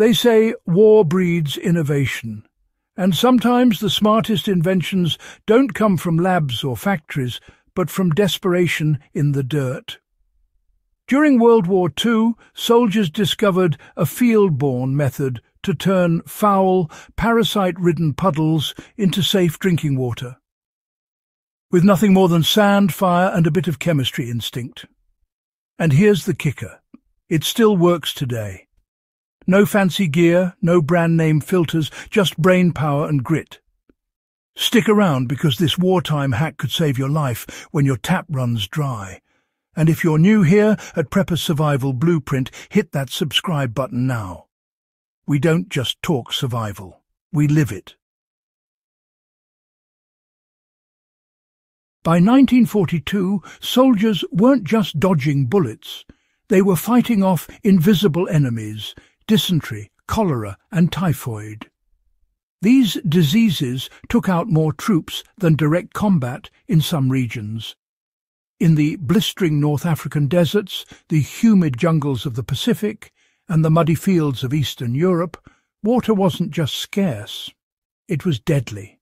They say war breeds innovation, and sometimes the smartest inventions don't come from labs or factories, but from desperation in the dirt. During World War II, soldiers discovered a field-borne method to turn foul, parasite-ridden puddles into safe drinking water. With nothing more than sand, fire and a bit of chemistry instinct. And here's the kicker. It still works today. No fancy gear, no brand name filters, just brain power and grit. Stick around because this wartime hack could save your life when your tap runs dry. And if you're new here at Prepper Survival Blueprint, hit that subscribe button now. We don't just talk survival, we live it. By 1942, soldiers weren't just dodging bullets. They were fighting off invisible enemies, dysentery, cholera and typhoid. These diseases took out more troops than direct combat in some regions. In the blistering North African deserts, the humid jungles of the Pacific, and the muddy fields of Eastern Europe, water wasn't just scarce, it was deadly.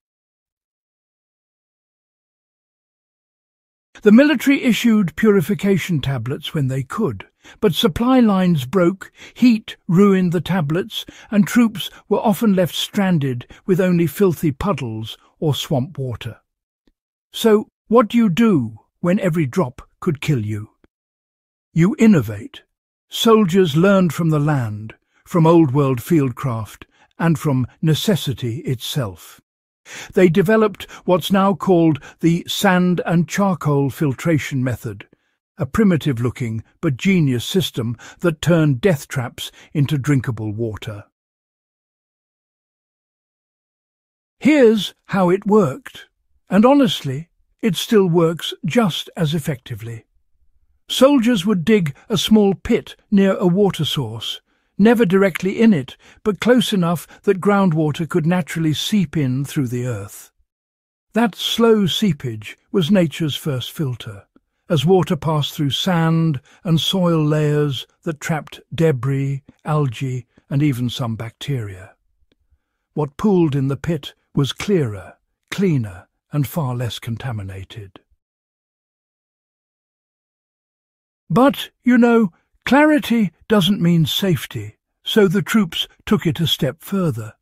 The military issued purification tablets when they could, but supply lines broke, heat ruined the tablets, and troops were often left stranded with only filthy puddles or swamp water. So what do you do when every drop could kill you? You innovate. Soldiers learned from the land, from old-world fieldcraft, and from necessity itself. They developed what's now called the sand and charcoal filtration method, a primitive-looking but genius system that turned death traps into drinkable water. Here's how it worked, and honestly, it still works just as effectively. Soldiers would dig a small pit near a water source, never directly in it, but close enough that groundwater could naturally seep in through the earth. That slow seepage was nature's first filter, as water passed through sand and soil layers that trapped debris, algae, and even some bacteria. What pooled in the pit was clearer, cleaner, and far less contaminated. But, you know, Clarity doesn't mean safety, so the troops took it a step further.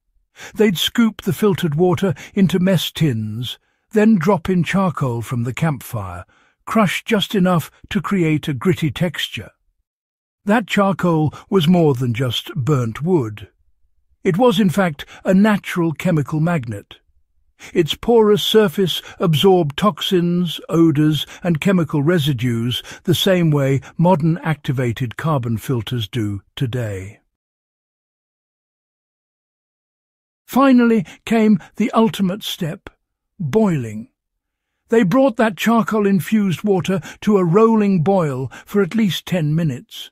They'd scoop the filtered water into mess tins, then drop in charcoal from the campfire, crush just enough to create a gritty texture. That charcoal was more than just burnt wood. It was, in fact, a natural chemical magnet. Its porous surface absorbed toxins, odours and chemical residues the same way modern activated carbon filters do today. Finally came the ultimate step, boiling. They brought that charcoal-infused water to a rolling boil for at least ten minutes.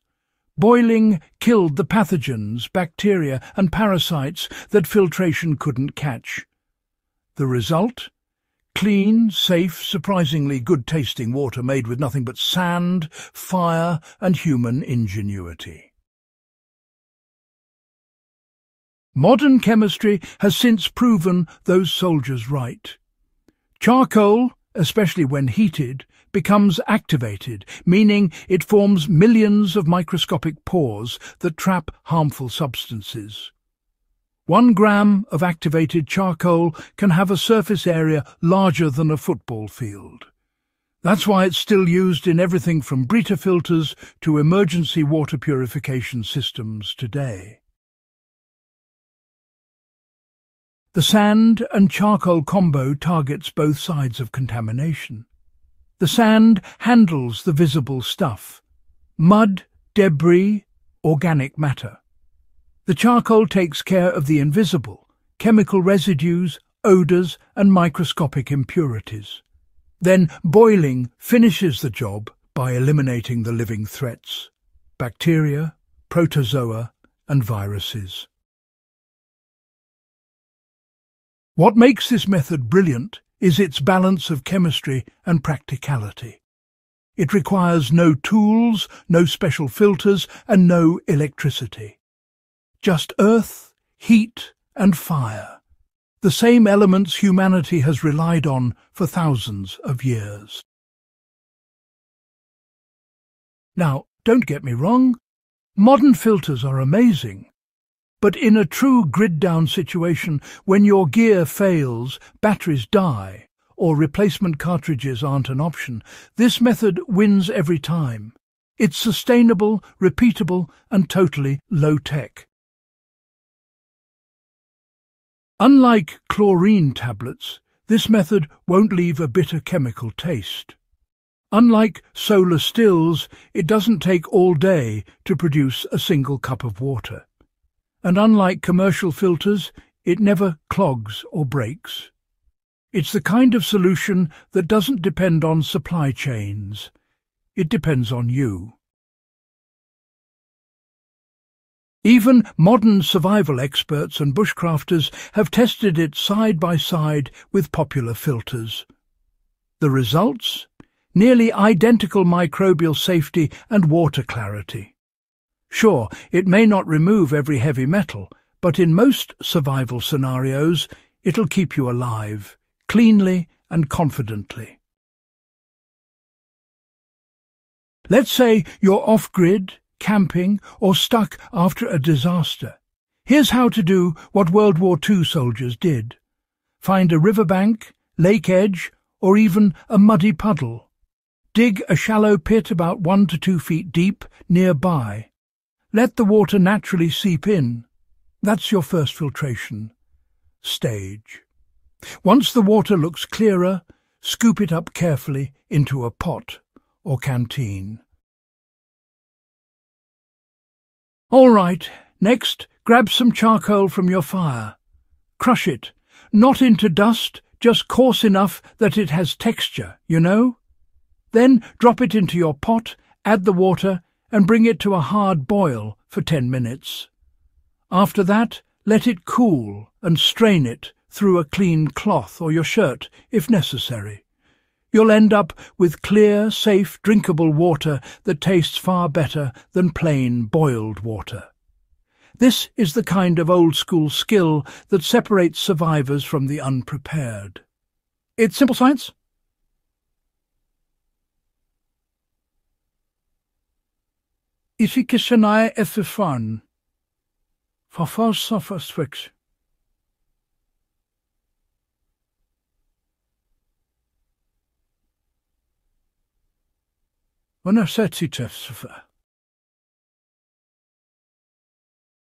Boiling killed the pathogens, bacteria and parasites that filtration couldn't catch. The result? Clean, safe, surprisingly good-tasting water made with nothing but sand, fire and human ingenuity. Modern chemistry has since proven those soldiers right. Charcoal, especially when heated, becomes activated, meaning it forms millions of microscopic pores that trap harmful substances. One gram of activated charcoal can have a surface area larger than a football field. That's why it's still used in everything from Brita filters to emergency water purification systems today. The sand and charcoal combo targets both sides of contamination. The sand handles the visible stuff, mud, debris, organic matter. The charcoal takes care of the invisible, chemical residues, odours and microscopic impurities. Then boiling finishes the job by eliminating the living threats, bacteria, protozoa and viruses. What makes this method brilliant is its balance of chemistry and practicality. It requires no tools, no special filters and no electricity. just earth, heat and fire, the same elements humanity has relied on for thousands of years. Now, don't get me wrong, modern filters are amazing, but in a true grid-down situation, when your gear fails, batteries die, or replacement cartridges aren't an option, this method wins every time. It's sustainable, repeatable and totally low-tech. Unlike chlorine tablets, this method won't leave a bitter chemical taste. Unlike solar stills, it doesn't take all day to produce a single cup of water. And unlike commercial filters, it never clogs or breaks. It's the kind of solution that doesn't depend on supply chains. It depends on you. Even modern survival experts and bushcrafters have tested it side by side with popular filters. The results? Nearly identical microbial safety and water clarity. Sure, it may not remove every heavy metal, but in most survival scenarios, it'll keep you alive, cleanly and confidently. Let's say you're off-grid, camping, or stuck after a disaster. Here's how to do what World War II soldiers did. Find a riverbank, lake edge, or even a muddy puddle. Dig a shallow pit about one to two feet deep nearby. Let the water naturally seep in. That's your first filtration stage. Once the water looks clearer, scoop it up carefully into a pot or canteen. All right, next, grab some charcoal from your fire. Crush it, not into dust, just coarse enough that it has texture, you know? Then drop it into your pot, add the water, and bring it to a hard boil for ten minutes. After that, let it cool and strain it through a clean cloth or your shirt, if necessary. You'll end up with clear, safe, drinkable water that tastes far better than plain boiled water. This is the kind of old-school skill that separates survivors from the unprepared. It's simple science. Ifikishanai ethifan. Fafos sofas fix.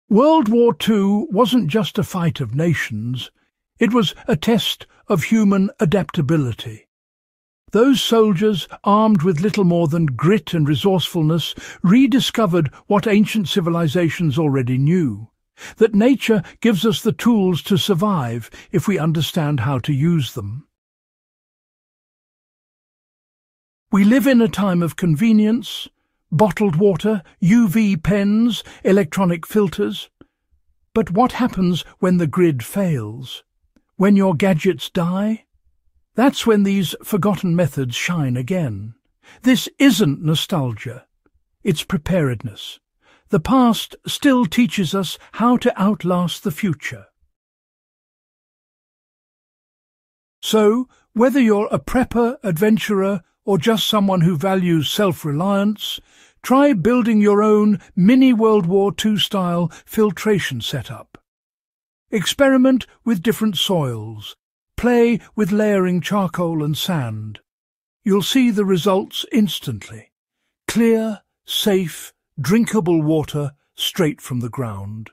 World War II wasn't just a fight of nations, it was a test of human adaptability. Those soldiers, armed with little more than grit and resourcefulness, rediscovered what ancient civilizations already knew, that nature gives us the tools to survive if we understand how to use them. We live in a time of convenience, bottled water, UV pens, electronic filters. But what happens when the grid fails? When your gadgets die? That's when these forgotten methods shine again. This isn't nostalgia. It's preparedness. The past still teaches us how to outlast the future. So, whether you're a prepper, adventurer, or just someone who values self-reliance, try building your own mini World War II style filtration setup. Experiment with different soils. Play with layering charcoal and sand. You'll see the results instantly. Clear, safe, drinkable water straight from the ground.